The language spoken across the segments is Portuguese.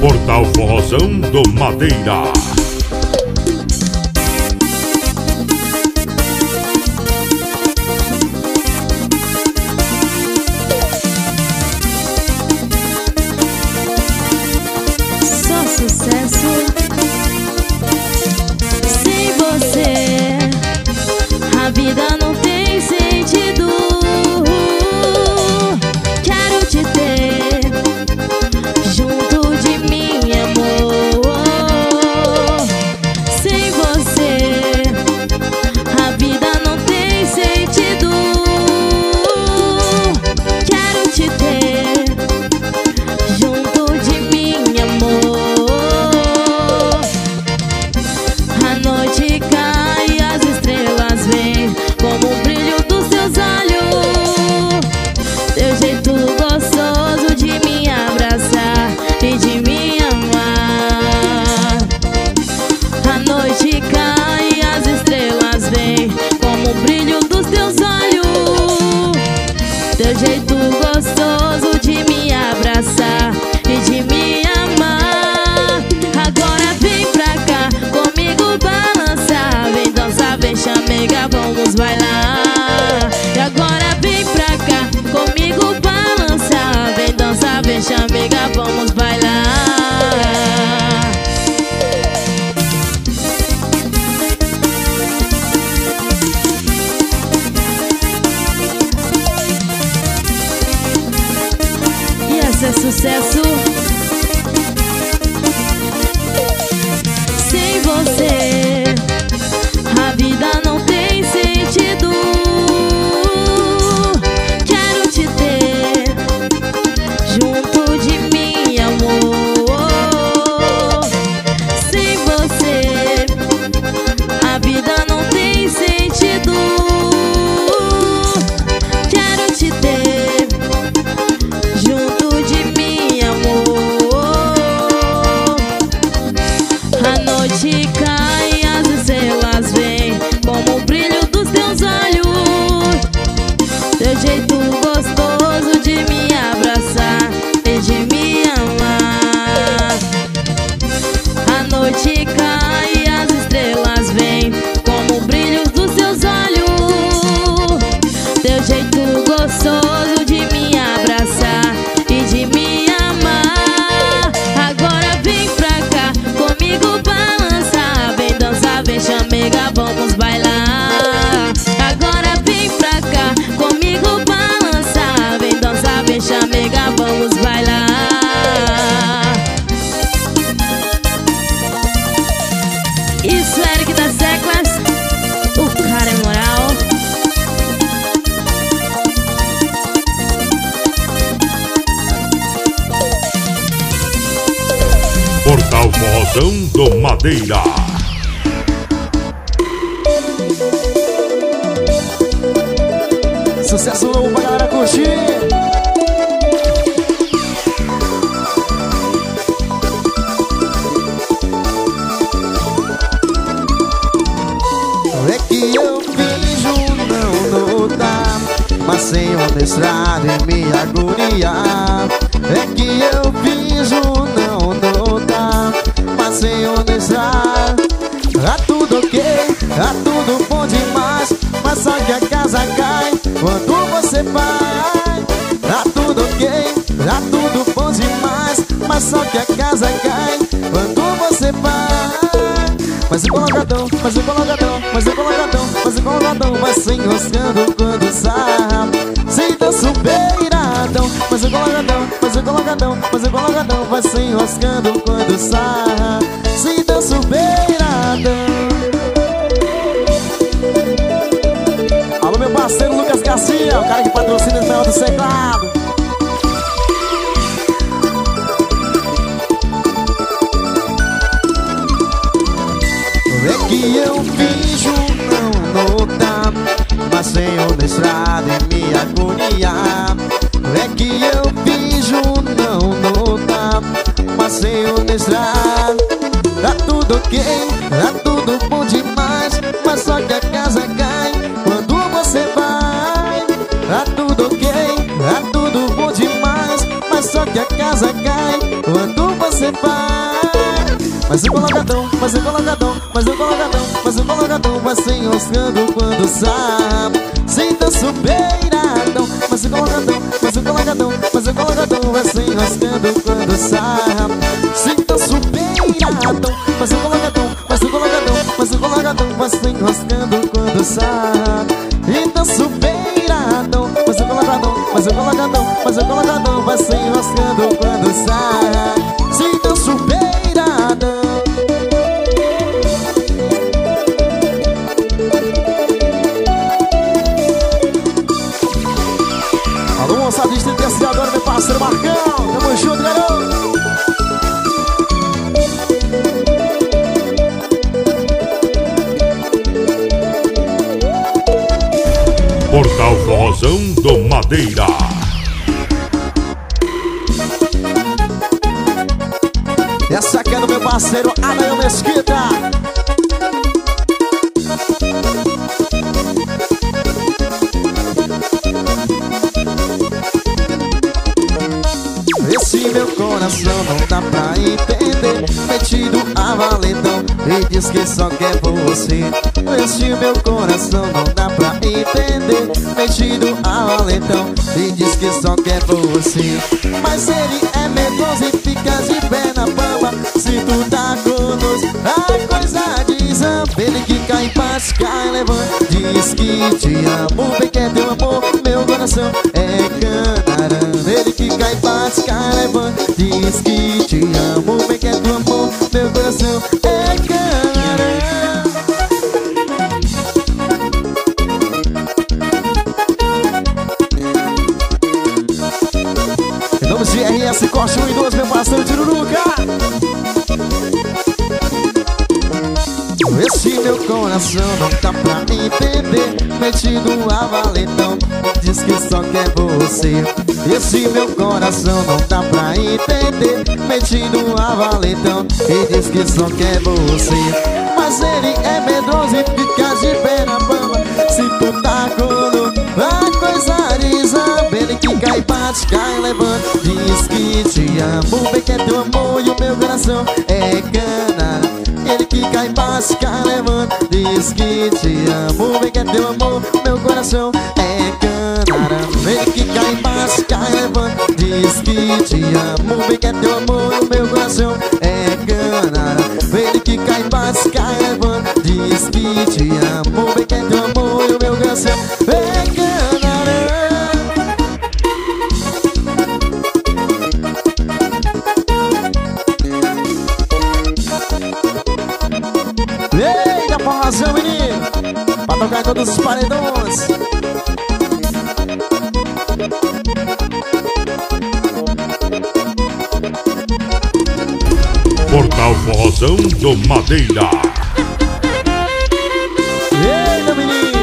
Portal Forrozão do Madeira. Mas sem honestidade me agoniar É que eu finjo não notar Mas sem honestidade Tá tudo ok, tá tudo bom demais. Mas só que a casa cai quando você vai. Tá tudo ok, tá tudo bom demais. Mas só que a casa cai quando você vai. Mas o colocadão, mas o colocadão, mas o colocadão Mas o colocadão vai se enroscando quando sai Vai se enroscando quando sai Se dança o beiradão Alô meu parceiro Lucas Garcia O cara que patrocina o do Seclado É que eu finjo não notar Mas sem honestidade me agoniar É que eu finjo não notar Mas sem honestidade Tá tudo ok, tá tudo bom demais. Mas só que a casa cai quando você vai. Tá tudo ok, tá tudo bom demais. Mas só que a casa cai quando você vai. Mas o colocadão, mas o colocadão, mas o colocadão, mas o colocadão vai se enroscando quando sabe. Sinta supeiradão, mas o colocadão, mas o colocadão, mas o colocadão vai se enroscando quando sabe Sinta supeiradão, mas o colocadão, mas o colocadão, mas o colocadão vai se enroscando quando sabe Então supeiradão, mas o colocadão, mas o colocadão, mas o colocadão vai se quando sabe Essa aqui é do meu parceiro Adael Mesquita. meu coração não dá pra entender. Metido a valentão e diz que só quer você. Este meu coração não dá pra entender. Metido a valentão e diz que só quer você. Mas ele é medroso e fica de pé na bamba Se tu tá conosco, a coisa desamba Ele que cai, bate, cai, levanta. Diz que te amo, bem quer teu amor Meu coração é canarana Ele que cai, bate, cai, levanta. Diz que te amo, bem que é do amor Meu coração coração não dá pra entender Metido a valentão Diz que só quer você. Esse meu coração não dá pra entender. Metido a valentão E diz que só quer você. Mas ele é medroso e fica de pé na bama. Se tu tá com a coisa desaba Ele que cai, bate, cai, levanta. Diz que te amo, bem que é teu amor E o meu coração é cana. Ele que cai, passa, cai, levanta Diz que te amo, vem que é teu amor Meu coração é canara. Ele que cai, passa, cai, levanta. Diz que te amo, vem que é teu amor Meu coração é canara. Ele que cai, passa, cai, levanta. Diz que te amo, Portal Forrozão do Madeira. Menino?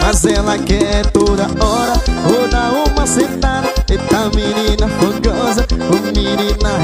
Mas ela quer toda hora Ou dar uma sentada. Eita menina fogosa Ô menina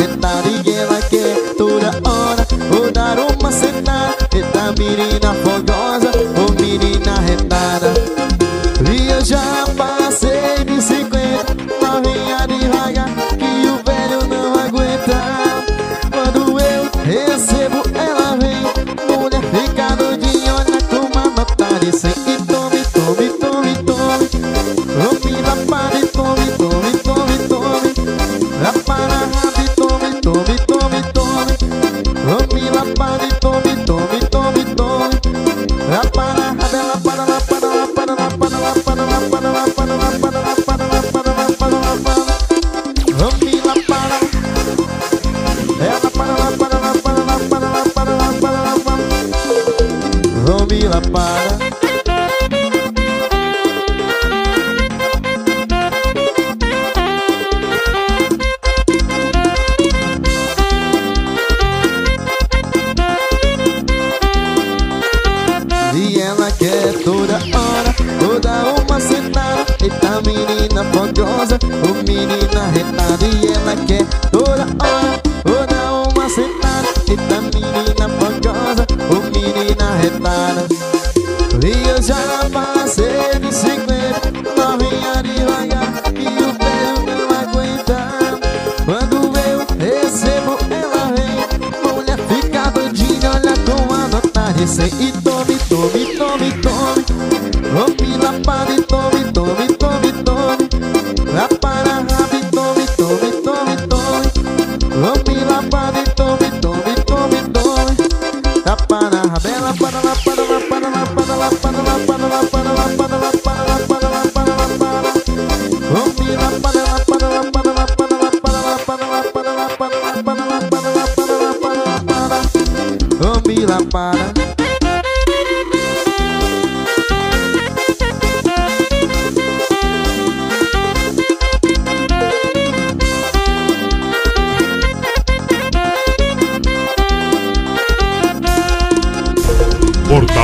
Lias de Arapá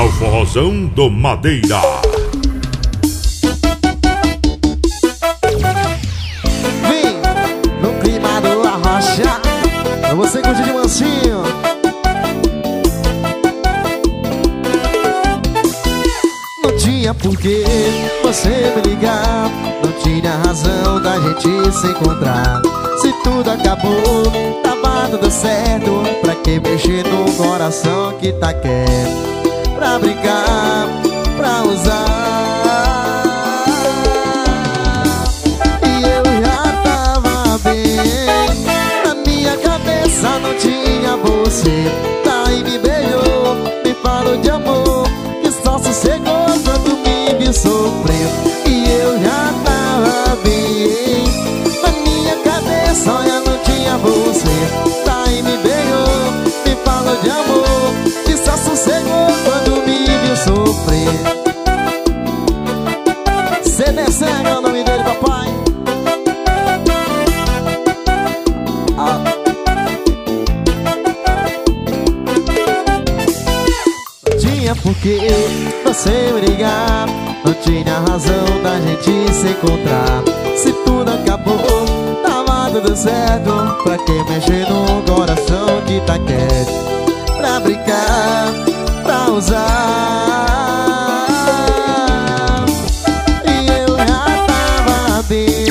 Portal Forrozão do Madeira. Vem no clima do arrocha Pra você curtir de mansinho. Não tinha porquê você me ligar Não tinha razão da gente se encontrar. Se tudo acabou, tava tudo certo Pra que mexer no coração que tá quieto Pra brincar, pra usar. E eu já tava bem Na minha cabeça não tinha você certo. Pra que mexer no coração que tá quieto. Pra brincar, pra usar. E eu já tava bem.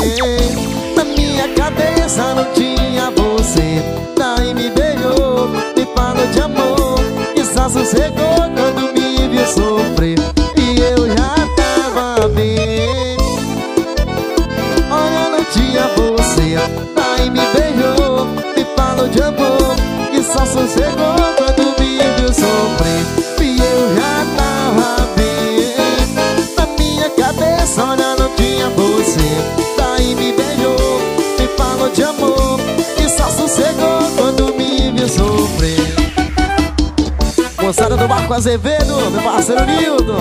Na minha cabeça não tinha você. Daí me beijou, me falou de amor. E só sossegou quando me viu sofrer. E eu já tava bem. Olha, não tinha você sossegou quando me viu sofrer E eu já tava bem Na minha cabeça, olha, não tinha você. Daí me beijou, me falou de amor. E só sossegou quando me viu sofrer. Moçada do Marco Azevedo, meu parceiro Nildo.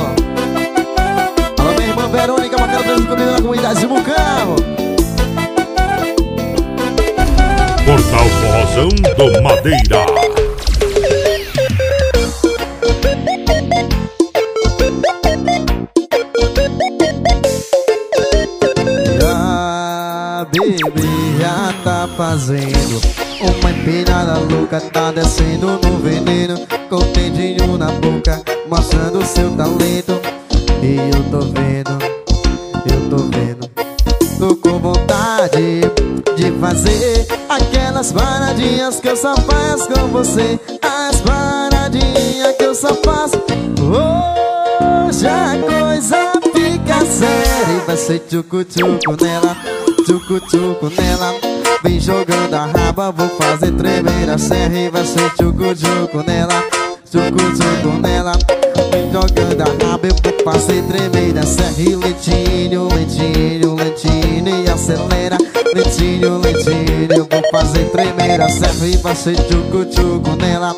Alô, minha irmã Verônica, bacana presente comigo na comunidade de Mucamo Portal Forrozão do Madeira. Já tá fazendo Uma empinada louca, tá descendo no veneno Com o dedinho na boca, mostrando seu talento E eu tô vendo, eu tô vendo Tô com vontade de fazer Aquelas paradinhas que eu só faço com você. As paradinhas que eu só faço. Hoje a coisa fica séria E vai ser tchucu-tchucu nela Tchucu-tchucu nela. Vem jogando a raba, vou fazer tremer a serra E vai ser tchucu-tchucu nela Tchucu-tchucu nela da rabo é eu vou fazer sem serra e lentinho, lentinho, lentinho E acelera. Lentinho, lentinho Vou fazer tremeira. É serra e você tchucu-tchucu nela.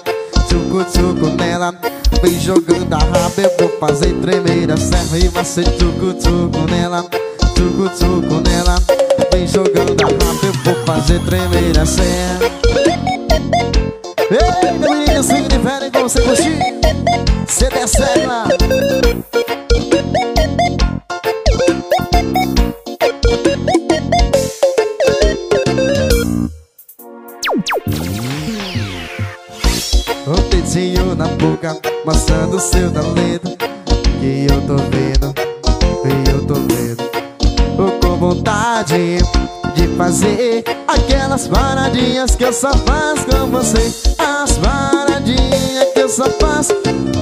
Tchucu-tchucu nela. Vem jogando a raba Eu vou fazer tremeira. É serra e você tchucu-tchucu nela. Tchucu-tchucu nela. Vem jogando a raba Eu vou fazer tremeira. Serve Eita menina, se de com então você curtir Cê desce lá Um dedinho na boca, mostrando seu talento. Que eu tô vendo, que eu tô vendo. Tô com vontade de fazer aquelas paradinhas que eu só faço com você Só faço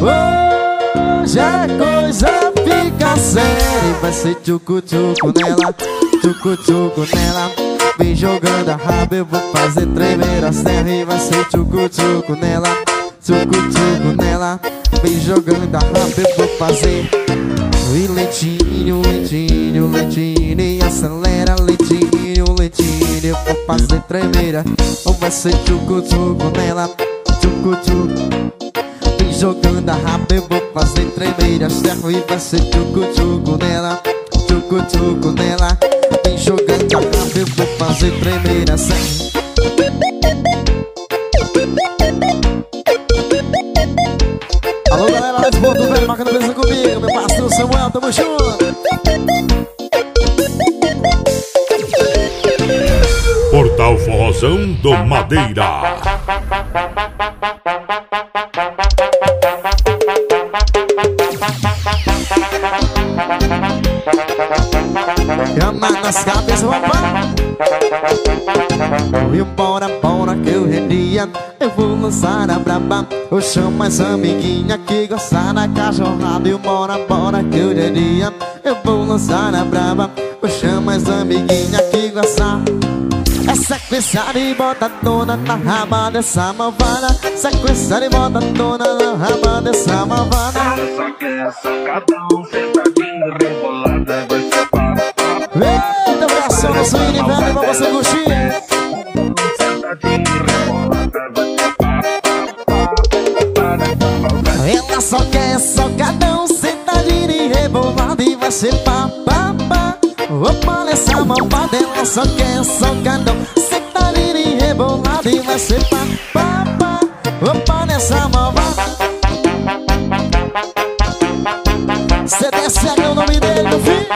Hoje a coisa fica séria Vai ser tchucu-tchucu nela, tchucu-tchucu nela. Vem jogando a raba, eu vou fazer tremer a serra E vai ser tchucu-tchucu nela, tchucu-tchucu nela. Vem jogando a raba, eu vou fazer. E lentinho, lentinho, lentinho E acelera lentinho, lentinho. Eu vou fazer tremer Ou vai ser tchucu-tchucu nela, tchucu-tchucu jogando a raba, eu vou fazer tremer a serra E vai ser tchucu-tchucu nela, tchucu-tchucu nela. Vem jogando a raba, eu vou fazer tremer a Alô galera lá de Porto Velho, marcando presença comigo Meu parceiro Samuel, tamo junto. Portal Forrozão do Madeira. Nas cabeças, vamos E bora, bora que eu rendia Eu vou lançar a braba. Eu chamo as amiguinhas que gostam da cachorrada E bora, bora que eu rendia Eu vou lançar a braba. Eu chamo as amiguinhas que gostam. É sequência de botadona na raba dessa malvada. Sequência de botadona na raba dessa malvada. Só que é sacadão, sentadinho, rebolada, vai ser você papo. Ela só quer socadão, sentadinha e rebolada e vai ser pá, pá, pá. Opa, nessa malvada, ela só quer socadão, sentadinha e rebolada e vai ser pá, pá, pá. Opa, nessa malvada. Cê desce aqui o nome dele, meu filho.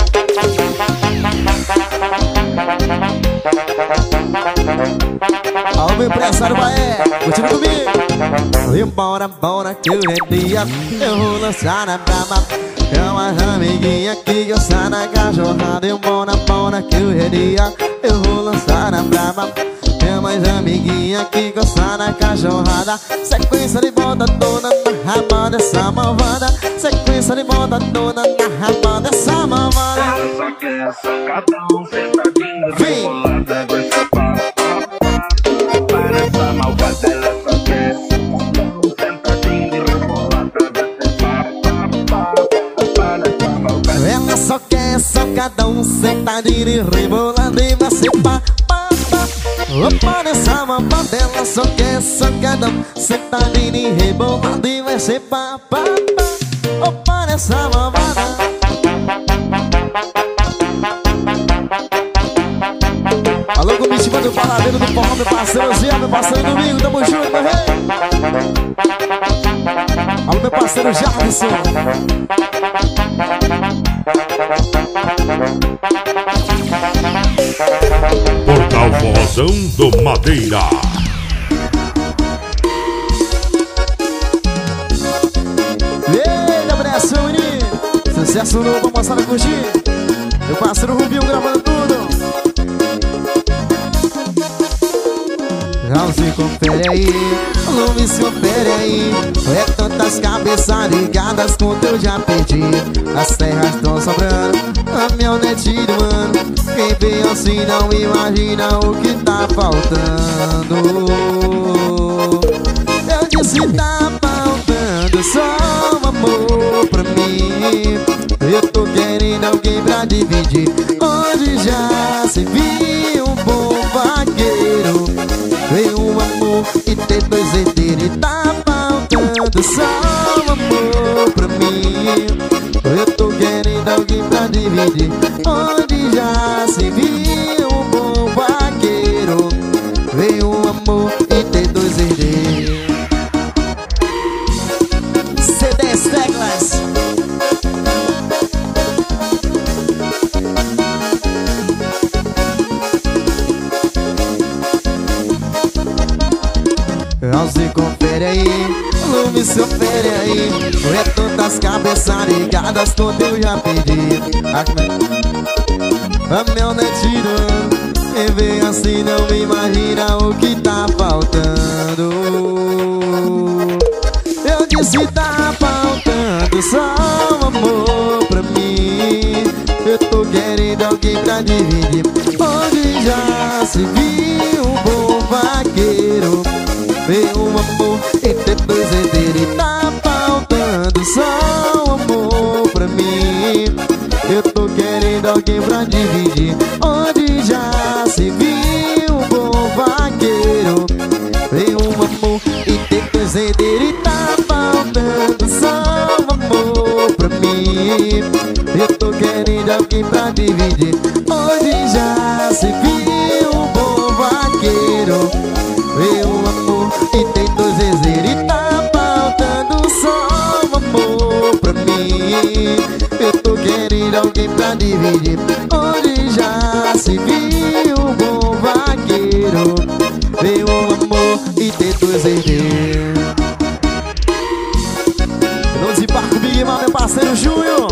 Alô, meu empresário Baé, curtindo comigo. E bora, bora que eu é dia. Eu vou lançar na braba. É uma amiguinha que gosta na cachorrada. E bora, bora que eu é dia. Eu vou lançar na braba. É mais amiguinha que gosta na cachorrada. Sequência de bota toda na raba dessa malvada. Sequência de bota toda na raba dessa malvada. Só que é sacadão, sentadinho, Vem. Para essa malvada, ela só quer sentadinho, rebolada, malvada. Ela só quer socadão, sentadinha e rebolando e vai ser pá, pá, pá Opa, nessa mamada ela só quer socadão, sentadinha e rebolando e vai ser pá, pá, pá Opa, nessa mamada Do Paladeiro do Forró, meu parceiro Zé, meu parceiro Domingo, tamo junto, meu rei. Alô, meu parceiro Jarvisson Portal Forrozão do Madeira. Eita, abração, menino Sucesso novo, moçada curtir. Meu parceiro Rubinho gravando tudo Não se confere aí, não me confere aí. É tantas cabeças ligadas quanto eu já perdi. As terras estão sobrando, a minha netinha mano Quem vê assim não imagina o que tá faltando. Eu disse tá faltando só um amor pra mim. Eu tô querendo alguém pra dividir. Onde já só amor pra mim. Eu tô querendo alguém pra dividir. Onde já se viu todo eu já pedi A meu netinho E vem assim, não me imagina o que tá faltando. Eu disse tá faltando só um amor pra mim. Eu tô querendo alguém pra dividir. Onde já se viu um bom vaqueiro. Vem um amor alguém pra dividir Onde já se viu um bom vaqueiro. Vem um amor entre dois herdeiros E tá faltando só um amor pra mim. Eu tô querendo alguém pra dividir dividir. Onde já se viu um bom vaqueiro. Vem um amor e dois zezeiros Não desembarco Big Man, meu parceiro Júnior.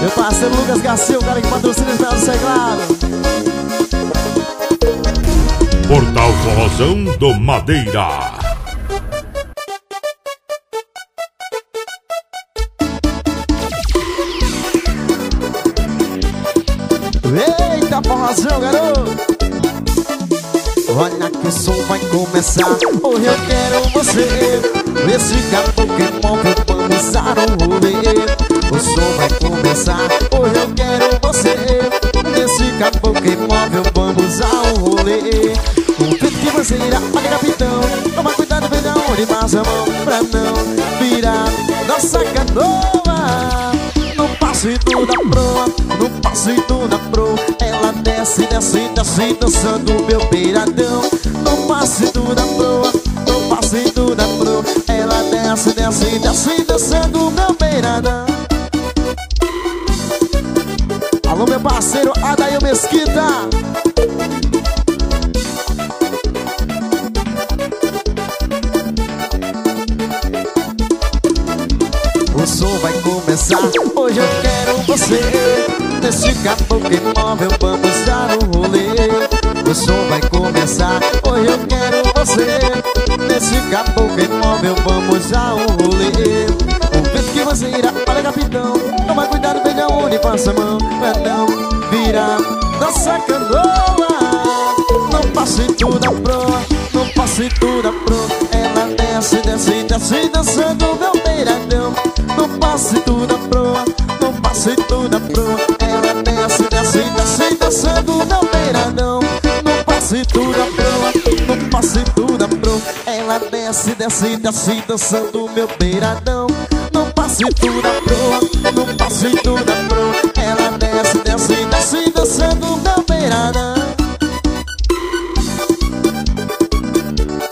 Meu parceiro Lucas Garcia, o cara que patrocina o Estado Sagrado. Portal Forrozão do Madeira. Começar. Hoje eu quero você Esse Pokémon vamos usar um rolê O som vai começar. Hoje eu quero você Esse Pokémon vamos usar um rolê. O jeito que você irá, olha capitão? Toma cuidado, veja onde passa a mão Pra não virar nossa canoa. No passito da proa, no passito da proa. Ela desce, desce, desce, dançando meu beiradão da proa, no passito da proa. Ela desce, desce, desce, dançando meu beiradão Alô meu parceiro Adail Mesquita um rolê O vento que você irá Olha capitão Toma cuidado, veja onde passa a mão Pra não virar nossa canoa No passito da proa No passito da proa Ela desce, desce, desce Dançando meu beiradão No passito da proa desce, desce, desce Dançando meu beiradão No passito da proa No passito da proa Ela desce, desce, desce Dançando meu beiradão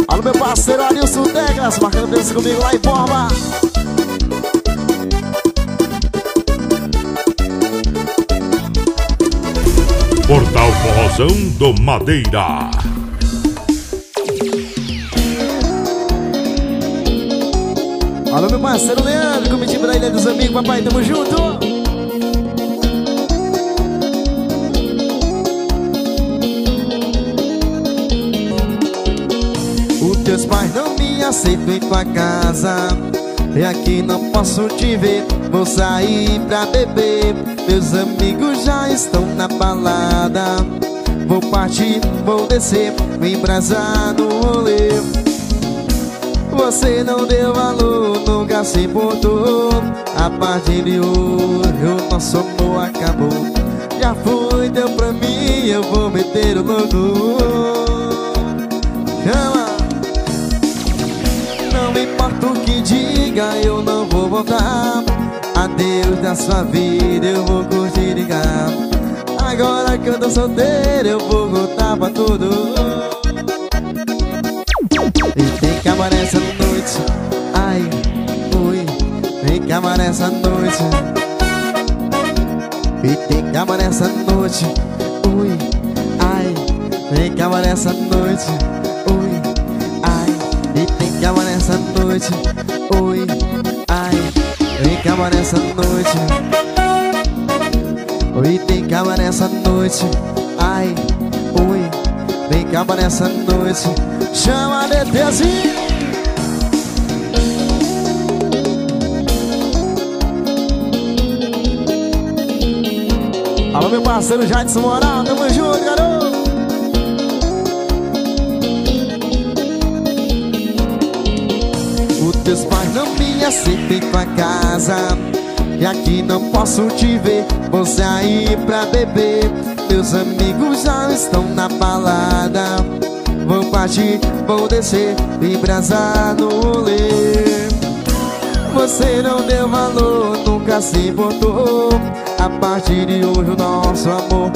Alô, meu parceiro Arilson Degas, marcando presença comigo lá em forma. Portal Forrozão do Madeira. Alô, meu parceiro Leandro, comitiva da Ilha dos Amigos, papai, tamo junto. Os teus pais não me aceitam em tua casa E aqui não posso te ver Vou sair pra beber. Meus amigos já estão na balada Vou partir, vou descer Me embrasar no rolê. Você não deu valor, nunca se importou A partir de hoje o nosso amor acabou. Já foi, deu pra mim, eu vou meter o louco Chama. Não me importa o que diga, eu não vou voltar. Adeus da sua vida, eu vou curtir e ligar. Agora que eu tô solteiro, eu vou voltar pra tudo. E tem cabaré essa Tem cabaré essa noite. E tem cabaré essa noite. Ui, ai. Tem cabaré essa noite. Ui, ai. E tem calma nessa noite. Oi, ai. Tem calma nessa noite. Oi, tem calma nessa noite. Ai, oi Tem calma nessa noite. Chama de Alô, meu parceiro Jadson Moral, tamo junto, garoto. Os teus pais não me aceitem pra casa E aqui não posso te ver. Você aí pra beber. Meus amigos já estão na balada. Vou partir, vou descer E brasar no rolê. Você não deu valor, nunca se importou A partir de hoje o nosso amor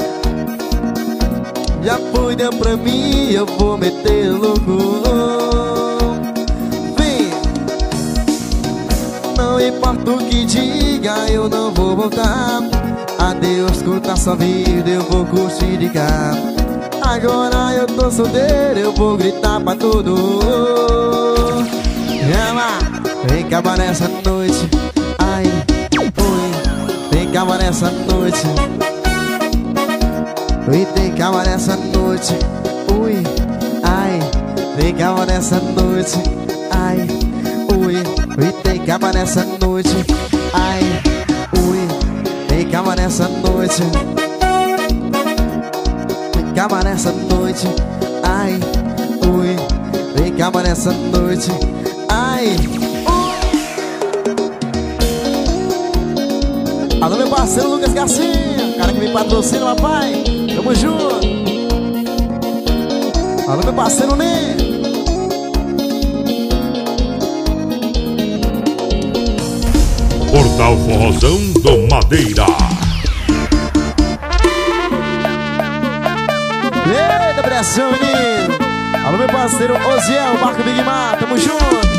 já foi, deu pra mim, eu vou meter louco. Vem. Não importa o que diga, eu não vou voltar. Adeus, curta sua vida, eu vou curtir de cá. Agora eu tô solteiro, eu vou gritar pra todo Chama, vem acabar nessa noite acabar nessa noite. Oi, tem calma nessa noite. Ui, ai Tem calma nessa noite. Ai, ui Ui, tem calma nessa noite. Ai, ui Tem calma nessa noite. Tem calma nessa noite. Ai, ui Tem calma nessa noite. Ai, Alô, meu parceiro Lucas Garcia Cara que me patrocina, papai Tamo junto. Alô, meu parceiro Nê Portal Forrozão do Madeira. Eita, pressão, menino. Alô, meu parceiro Oziel, Marco Big Mar Tamo junto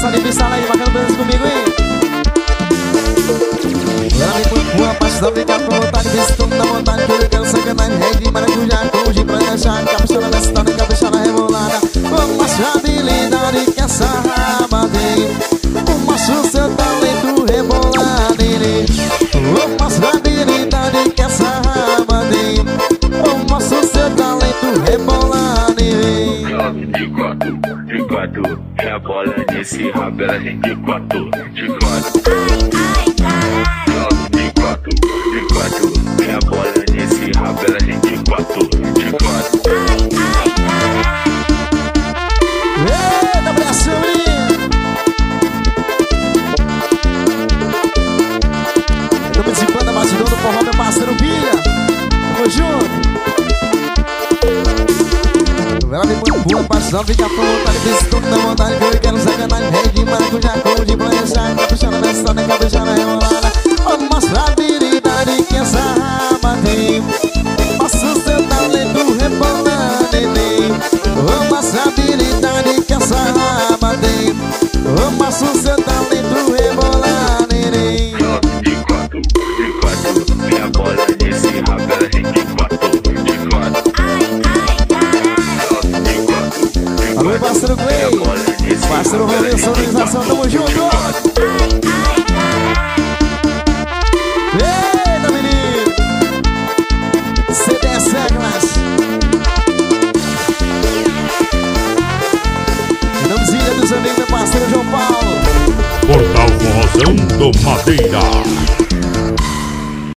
moçada de sala aí, bacana dança comigo, hein? Ela me põe com a paixão, fica com vontade Desse tom da vontade que eu quero sacanagem Reggae, maracujá, com de planta, chá Caprichona nessa história, caprichona rebolada. Uma habilidade que essa raba tem rebola nesse rabo, ela vem de quatro, de quatro. Põe boa, paixão, fica com vontade Desse tudo da vontade que eu quero sacanagem Rei de maracujá, cor de planejar. Caprichando nessa história, caprichando rebolada Mostra a habilidade que essa raba tem. Mostra o seu talento rebolando, neném Mostra a habilidade que essa raba tem. Mostra o seu Parceiro Rolê, Organização, tamo junto. Eita, menino. CDS Seglas Em nomezinho dos amigos, meu parceiro João Paulo. Portal Forrozão do Madeira.